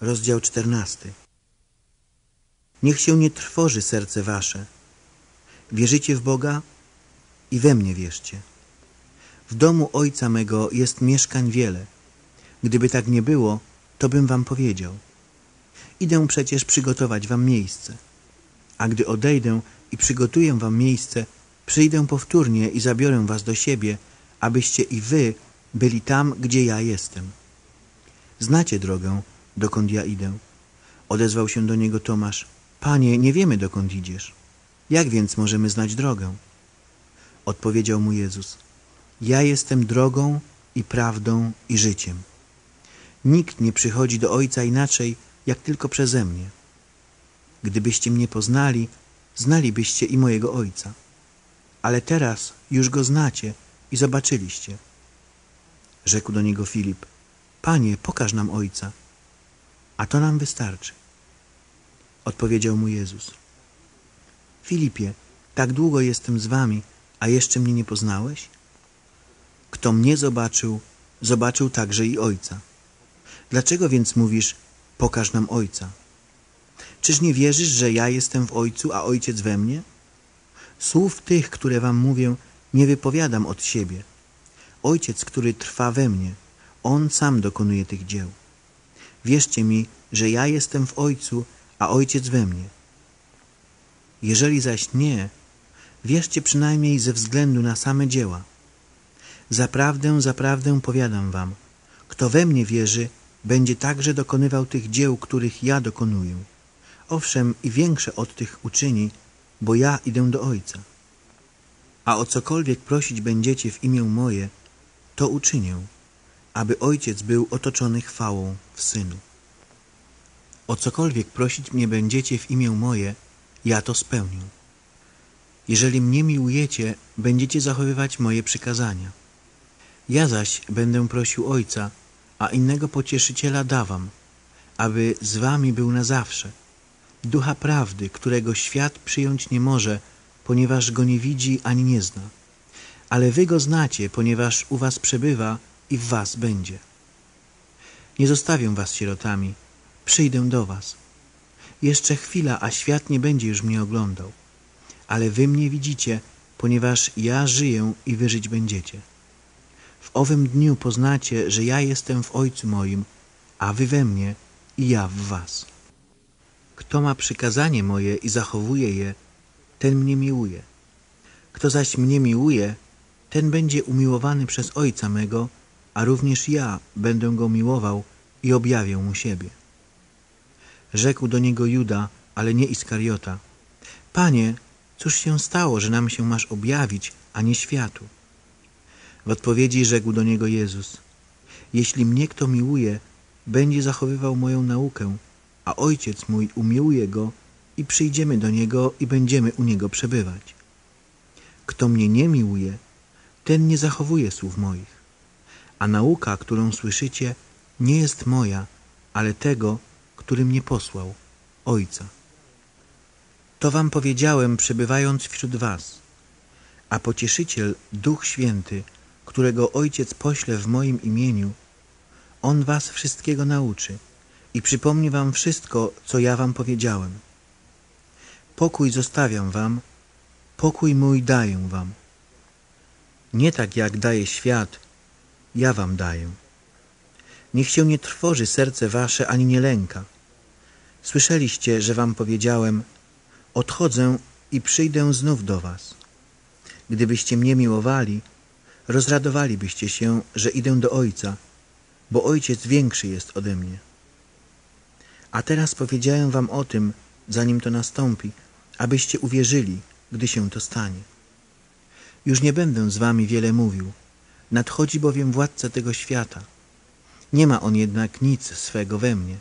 Rozdział czternasty. Niech się nie trwoży serce wasze. Wierzycie w Boga i we mnie wierzcie. W domu Ojca mego jest mieszkań wiele. Gdyby tak nie było, to bym wam powiedział. Idę przecież przygotować wam miejsce. A gdy odejdę i przygotuję wam miejsce, przyjdę powtórnie i zabiorę was do siebie, abyście i wy byli tam, gdzie ja jestem. Znacie drogę, dokąd ja idę. Odezwał się do niego Tomasz. Panie, nie wiemy, dokąd idziesz. Jak więc możemy znać drogę? Odpowiedział mu Jezus. Ja jestem drogą i prawdą i życiem. Nikt nie przychodzi do Ojca inaczej, jak tylko przeze mnie. Gdybyście mnie poznali, znalibyście i mojego Ojca. Ale teraz już Go znacie i zobaczyliście. Rzekł do niego Filip. Panie, pokaż nam Ojca a to nam wystarczy. Odpowiedział mu Jezus. Filipie, tak długo jestem z wami, a jeszcze mnie nie poznałeś? Kto mnie zobaczył, zobaczył także i Ojca. Dlaczego więc mówisz, pokaż nam Ojca? Czyż nie wierzysz, że ja jestem w Ojcu, a Ojciec we mnie? Słów tych, które wam mówię, nie wypowiadam od siebie. Ojciec, który trwa we mnie, On sam dokonuje tych dzieł. Wierzcie mi, że ja jestem w Ojcu, a Ojciec we mnie. Jeżeli zaś nie, wierzcie przynajmniej ze względu na same dzieła. Zaprawdę, zaprawdę powiadam wam, kto we mnie wierzy, będzie także dokonywał tych dzieł, których ja dokonuję. Owszem, i większe od tych uczyni, bo ja idę do Ojca. A o cokolwiek prosić będziecie w imię moje, to uczynię aby Ojciec był otoczony chwałą w Synu. O cokolwiek prosić mnie będziecie w imię moje, ja to spełnię. Jeżeli mnie miłujecie, będziecie zachowywać moje przykazania. Ja zaś będę prosił Ojca, a innego pocieszyciela dawam, aby z wami był na zawsze. Ducha prawdy, którego świat przyjąć nie może, ponieważ go nie widzi ani nie zna. Ale wy go znacie, ponieważ u was przebywa i w was będzie. Nie zostawię was sierotami, przyjdę do was. Jeszcze chwila, a świat nie będzie już mnie oglądał. Ale wy mnie widzicie, ponieważ ja żyję i wy żyć będziecie. W owym dniu poznacie, że ja jestem w Ojcu moim, a wy we mnie i ja w was. Kto ma przykazanie moje i zachowuje je, ten mnie miłuje. Kto zaś mnie miłuje, ten będzie umiłowany przez Ojca mego, a również ja będę go miłował i objawię mu siebie. Rzekł do niego Juda, ale nie Iskariota. Panie, cóż się stało, że nam się masz objawić, a nie światu? W odpowiedzi rzekł do niego Jezus. Jeśli mnie kto miłuje, będzie zachowywał moją naukę, a Ojciec mój umiłuje go i przyjdziemy do niego i będziemy u niego przebywać. Kto mnie nie miłuje, ten nie zachowuje słów moich a nauka, którą słyszycie, nie jest moja, ale tego, który mnie posłał, Ojca. To wam powiedziałem, przebywając wśród was, a pocieszyciel, Duch Święty, którego Ojciec pośle w moim imieniu, On was wszystkiego nauczy i przypomni wam wszystko, co ja wam powiedziałem. Pokój zostawiam wam, pokój mój daję wam. Nie tak jak daje świat, ja wam daję. Niech się nie trwoży serce wasze, ani nie lęka. Słyszeliście, że wam powiedziałem, odchodzę i przyjdę znów do was. Gdybyście mnie miłowali, rozradowalibyście się, że idę do Ojca, bo Ojciec większy jest ode mnie. A teraz powiedziałem wam o tym, zanim to nastąpi, abyście uwierzyli, gdy się to stanie. Już nie będę z wami wiele mówił, Nadchodzi bowiem władca tego świata. Nie ma on jednak nic swego we mnie.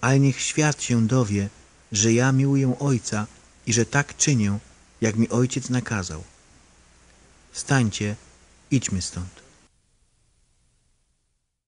Ale niech świat się dowie, że ja miłuję Ojca i że tak czynię, jak mi Ojciec nakazał. Wstańcie, idźmy stąd.